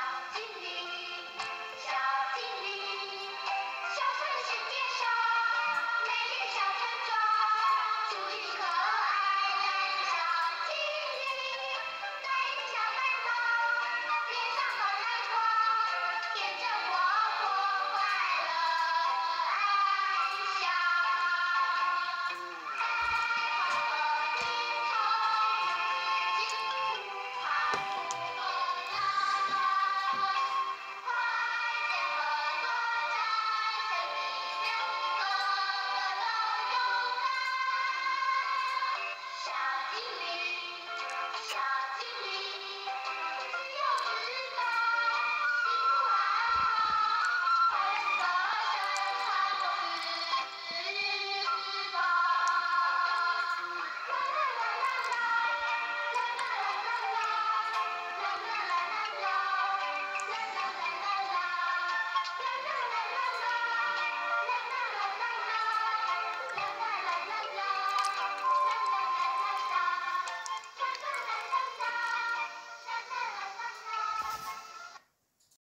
now singing. Amen.